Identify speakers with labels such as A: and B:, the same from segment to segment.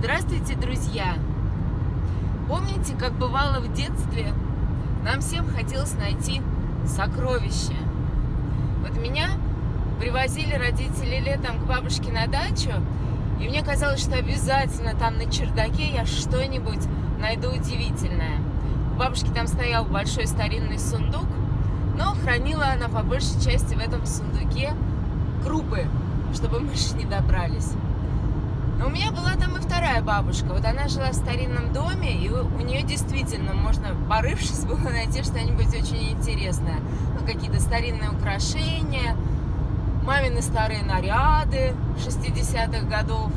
A: Здравствуйте, друзья! Помните, как бывало в детстве? Нам всем хотелось найти сокровища. Вот меня привозили родители летом к бабушке на дачу, и мне казалось, что обязательно там на чердаке я что-нибудь найду удивительное. У бабушки там стоял большой старинный сундук, но хранила она по большей части в этом сундуке крупы, чтобы мыши не добрались. Но у меня была вторая бабушка. Вот она жила в старинном доме, и у нее действительно можно, порывшись, было найти что-нибудь очень интересное. Ну, какие-то старинные украшения, мамины старые наряды 60-х годов.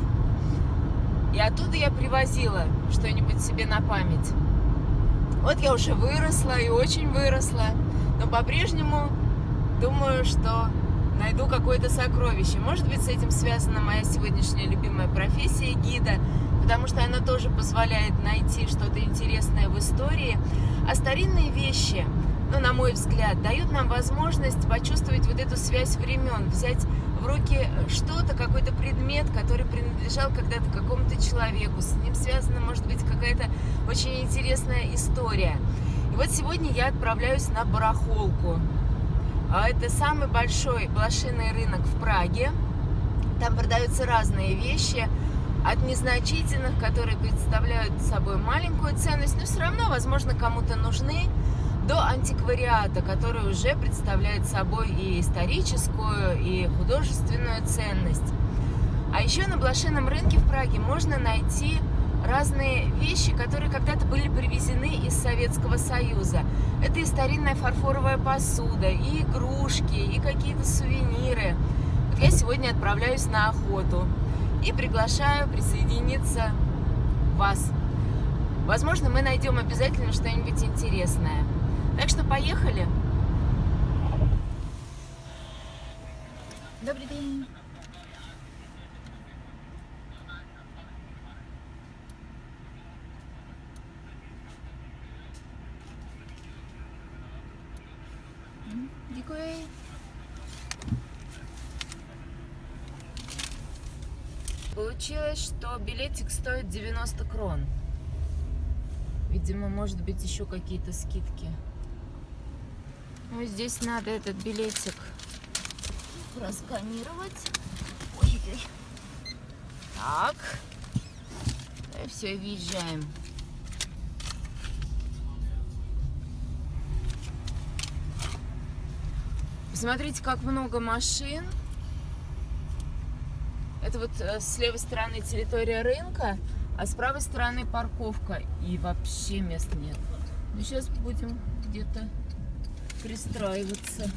A: И оттуда я привозила что-нибудь себе на память. Вот я уже выросла и очень выросла, но по-прежнему думаю, что найду какое-то сокровище. Может быть, с этим связана моя сегодняшняя любимая профессия гида, потому что она тоже позволяет найти что-то интересное в истории. А старинные вещи, ну, на мой взгляд, дают нам возможность почувствовать вот эту связь времен, взять в руки что-то, какой-то предмет, который принадлежал когда-то какому-то человеку. С ним связана, может быть, какая-то очень интересная история. И вот сегодня я отправляюсь на барахолку. А это самый большой блошиный рынок в Праге. Там продаются разные вещи, от незначительных, которые представляют собой маленькую ценность, но все равно, возможно, кому-то нужны, до антиквариата, который уже представляет собой и историческую, и художественную ценность. А еще на блошином рынке в Праге можно найти разные вещи, которые когда-то были привезены из Советского Союза. Это и старинная фарфоровая посуда, и игрушки, и какие-то сувениры. Вот я сегодня отправляюсь на охоту и приглашаю присоединиться вас. Возможно, мы найдем обязательно что-нибудь интересное. Так что поехали! Добрый день! Дякую. Получилось, что билетик стоит 90 крон. Видимо, может быть еще какие-то скидки. Ну, здесь надо этот билетик просканировать. Ой-ой. Так. И все, въезжаем. Посмотрите, как много машин. Это вот э, с левой стороны территория рынка, а с правой стороны парковка. И вообще мест нет. Ну, сейчас будем где-то пристраиваться.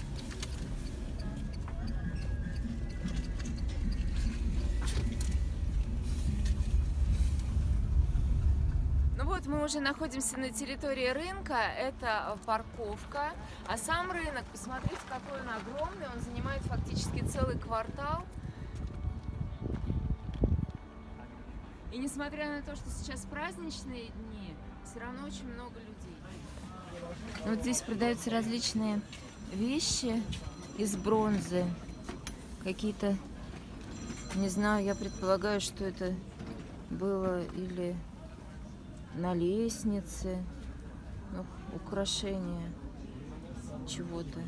A: Ну вот, мы уже находимся на территории рынка, это парковка, а сам рынок, посмотрите, какой он огромный, он занимает фактически целый квартал. И несмотря на то, что сейчас праздничные дни, все равно очень много людей. Вот здесь продаются различные вещи из бронзы. Какие-то, не знаю, я предполагаю, что это было или на лестнице, ну, украшение чего-то.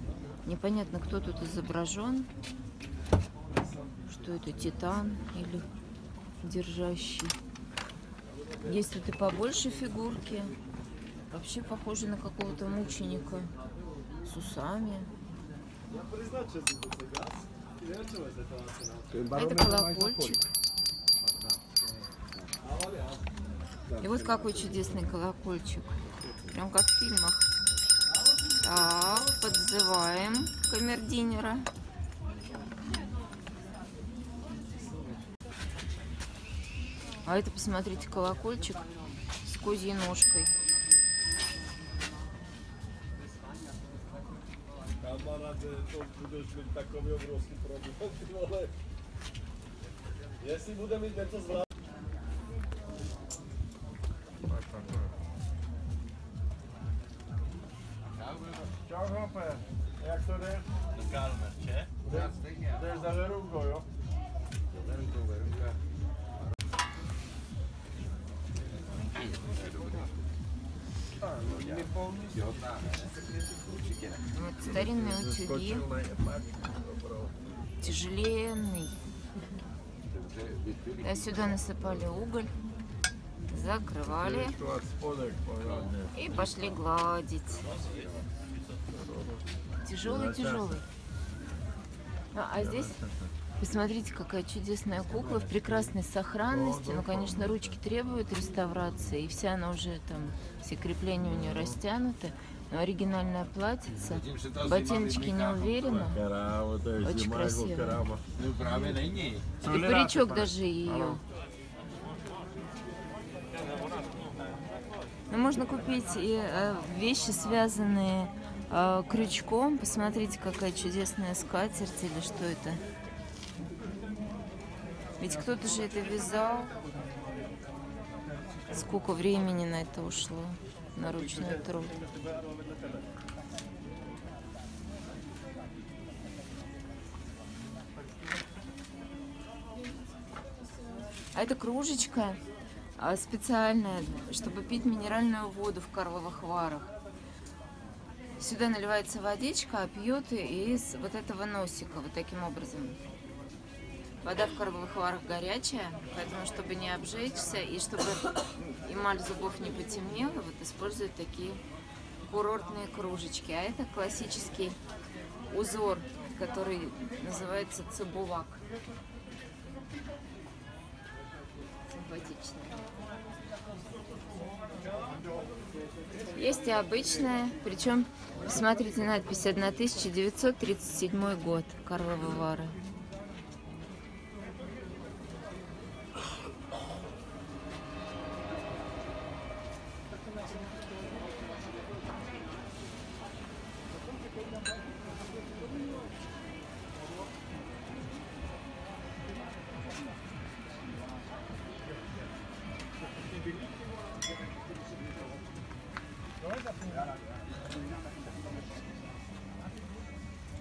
A: Непонятно, кто тут изображен. Что это, титан или держащий. Есть тут и побольше фигурки. Вообще похоже на какого-то мученика с усами. Это колокольчик. И вот какой чудесный колокольчик. Прям как в фильмах. Так, подзываем камердинера. А это, посмотрите, колокольчик с козьей ножкой.
B: ty vole. Jestli bude mít něco zvláštního, Čau chlape, jak to jde?
C: Dokážeme, če?
B: Jdeš za Verunko, jo?
A: Вот старинные утюги. Тяжеленный. Да, сюда насыпали уголь, закрывали и пошли гладить. Тяжелый, тяжелый. А, а здесь, посмотрите, какая чудесная кукла в прекрасной сохранности. Ну, конечно, ручки требуют реставрации, и вся она уже там, все крепления у нее растянуты. Но оригинальная платьица, ботиночки не уверенно. Очень красиво. И паричок даже ее. Ну, можно купить и э, вещи, связанные э, крючком. Посмотрите, какая чудесная скатерть или что это. Ведь кто-то же это вязал. Сколько времени на это ушло, на ручной труд. А это кружечка а, специальная, чтобы пить минеральную воду в Карловых Варах. Сюда наливается водичка, а пьет из вот этого носика, вот таким образом. Вода в Карловых Варах горячая, поэтому, чтобы не обжечься и чтобы эмаль зубов не потемнела, вот используют такие курортные кружечки. А это классический узор, который называется цибулак. Симпатичный. Есть и обычная, причем, посмотрите, надпись 1937 год, Карловы Вары.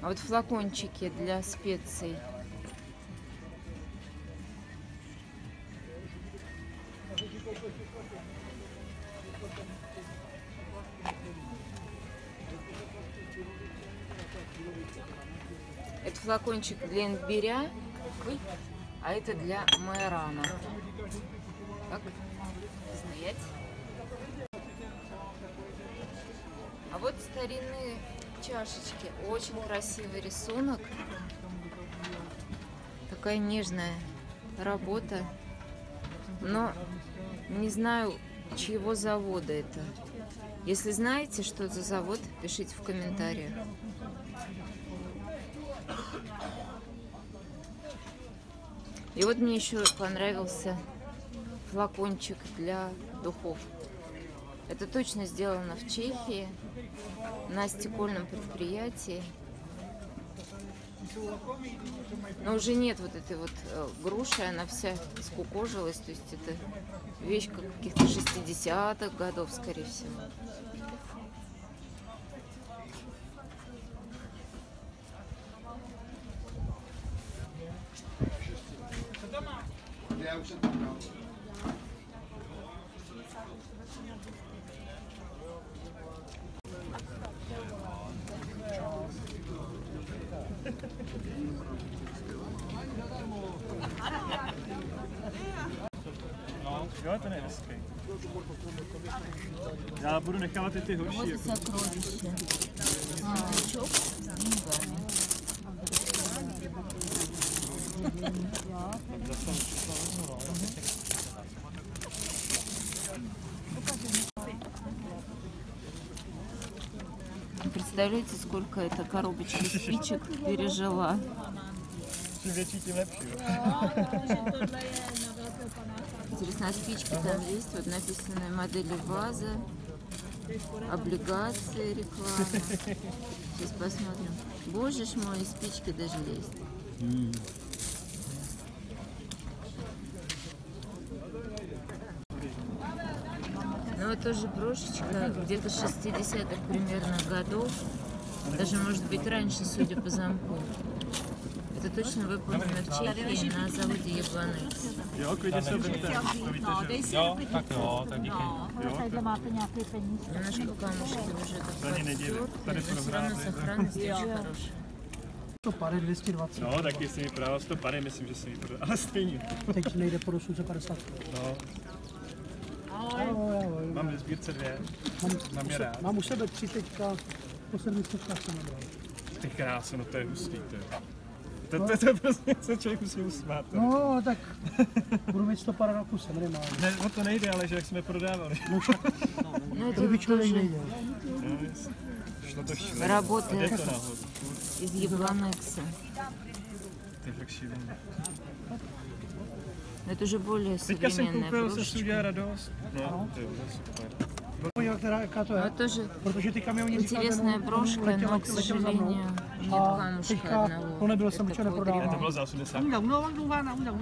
A: А вот флакончики для специй. Это флакончик для имбиря, а это для майорана. Как стоять? А вот старинные чашечки. Очень красивый рисунок. Такая нежная работа. Но не знаю, чьего завода это. Если знаете, что за завод, пишите в комментариях. И вот мне еще понравился флакончик для духов. Это точно сделано в Чехии на стекольном предприятии. Но уже нет вот этой вот э, груши, она вся скукожилась. То есть это вещь каких-то 60-х годов, скорее всего.
C: Jo, ten hezký. Já budu nechávat i ty horší.
A: и
C: Jako.
A: сокровище. А, чоп с деньгами. Представляете, сколько эта коробочка спичек пережила?
C: Čím větší, tím lepší.
A: Интересно, а спички там есть? Вот написаны модели ваза, облигации реклама. Сейчас посмотрим. Боже ж мой, спички даже есть. Ну вот тоже брошечка где-то 60-х примерно годов. Даже может быть раньше, судя по замку. Это Это точно выполнено в Чехии на заводе Яблонец.
C: Jo, klidně se objednete. To víte, že
B: Jo, tak jo, tak díky.
C: jo,
D: Tadyhle máte nějaký peníz.
A: Немножко камушки уже
C: To ani nedělí.
A: подтёр,
C: Tady
A: но
C: jsou
A: все равно
C: rozhrázy.
A: сохранность очень хорошая.
E: To pady 220.
C: No, taky si mi prodal 100 pady, myslím, že si mi prodal, ale stejně.
E: Teď nejde po 850.
C: No,
E: Jo, jo, jo.
C: mám ve sbírce dvě,
E: Mám,
C: mám je rád.
E: mám u sebe tři teďka, po 700 jsem nabral.
C: Ty krásu, no to je hustý, to je. To, to, to je prostě, co člověk musí usmát. No.
E: No, tak budu mít 100 pár na kuse, minimálně.
C: Ne, o to nejde, ale že jak jsme prodávali.
A: Ну,
E: To
A: это
E: by člověk nejde.
C: No. Šlo to šíleně.
A: Работает.
C: A jde to nahoru.
A: из.
C: To je fakt šílené.
A: Но Это уже более
C: Teďka jsem
A: современная
C: koupil, se
A: брошечка.
C: udělal radost. No, to je super.
E: Podívej, která, jaká to
A: Но
E: je.
A: это тоже
E: Protože ty kamiony říkali,
A: интересная
E: no,
A: брошка, но, к
E: za mnou.
A: сожалению,
E: teďka
A: одного.
E: to nebylo,
A: Это
E: včera prodával.
C: To bylo za 80.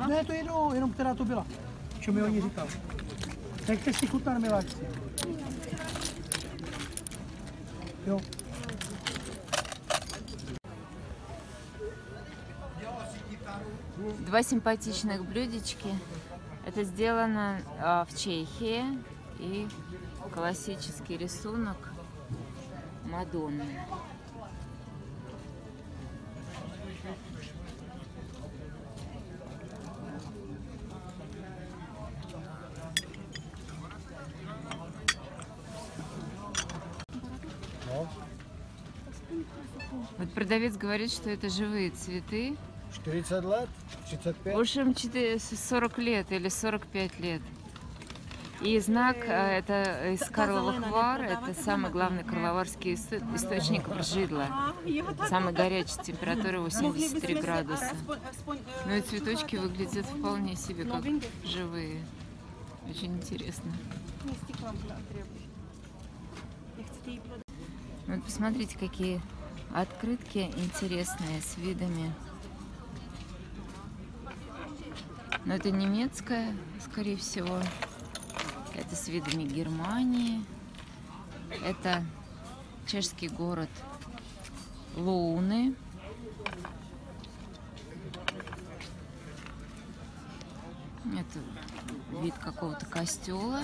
E: Ne, to je jedno, jenom která to byla. Co mi oni říkali. Nechte si chutnat, miláčci. Jo.
A: Два симпатичных блюдечки. Это сделано а, в Чехии и классический рисунок Мадонны. Продавец говорит, что это живые цветы,
B: 40 let? 35?
A: Уж им четы- 40 лет или 45 лет. И знак э, это из Карловых Вар, это самый главный карловарский исто- источник ржидла. Самый горячий, температура 83 градуса. Ну и цветочки выглядят вполне себе как живые. Очень интересно. Вот посмотрите, какие открытки интересные с видами. Но это немецкая, скорее всего. Это с видами Германии. Это чешский город Лоуны. Это вид какого-то костела.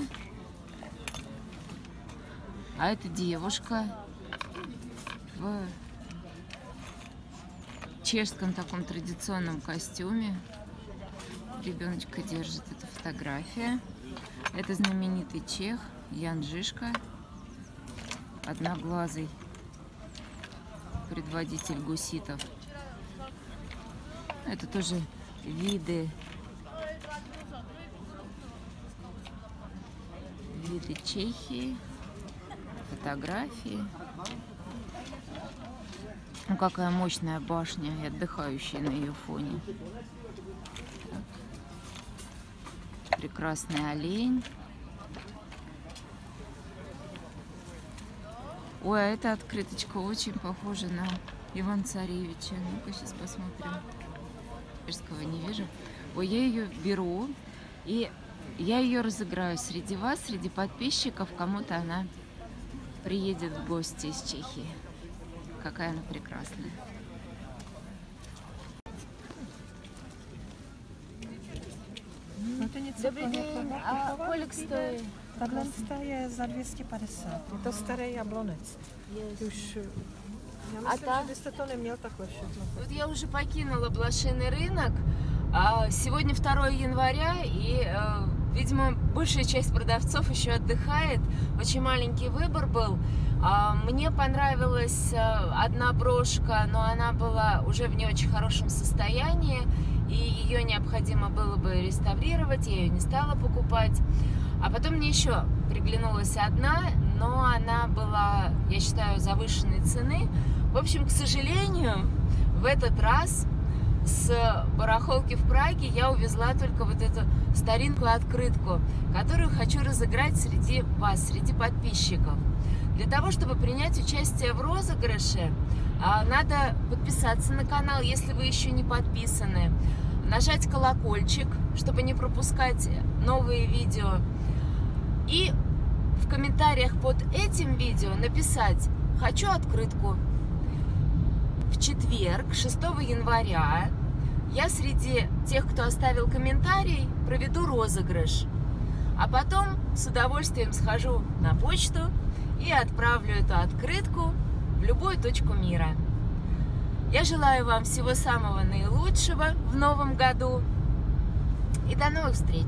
A: А это девушка в чешском таком традиционном костюме. Ребеночка держит. Это фотография. Это знаменитый чех Ян Жишка. Одноглазый предводитель гуситов. Это тоже виды виды Чехии, фотографии. Ну, какая мощная башня и отдыхающая на ее фоне. Прекрасный олень. Ой, а эта открыточка очень похожа на Иван Царевича. Ну-ка, сейчас посмотрим. Чешского не вижу. Ой, я ее беру и я ее разыграю среди вас, среди подписчиков. Кому-то она приедет в гости из Чехии. Какая она прекрасная. Добрый день. А колик стоит?
D: Tahle je za 250.
F: Je to starý jablonec. Ty už,
A: A
F: myslím,
A: ta?
F: že byste to neměl takhle všechno.
A: Вот я уже покинула блошиный рынок. А, Сегодня 2 января, и, э, видимо, большая часть продавцов еще отдыхает. Очень маленький выбор был. А, Мне понравилась э, одна брошка, но она была уже в не очень хорошем состоянии, и ее необходимо было бы реставрировать, я ее не стала покупать. А потом мне еще приглянулась одна, но она была, я считаю, завышенной цены. В общем, к сожалению, в этот раз с барахолки в Праге я увезла только вот эту старинную открытку, которую хочу разыграть среди вас, среди подписчиков. Для того, чтобы принять участие в розыгрыше, а, надо подписаться на канал, если вы еще не подписаны, нажать колокольчик, чтобы не пропускать новые видео, и в комментариях под этим видео написать «Хочу открытку». В четверг, 6 января, я среди тех, кто оставил комментарий, проведу розыгрыш. А потом с удовольствием схожу на почту и отправлю эту открытку в любую точку мира. Я желаю вам всего самого наилучшего в новом году и до новых встреч!